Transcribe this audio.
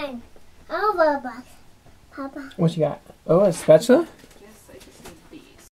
mine. I love a box. Papa. What you got? Oh, a spatula?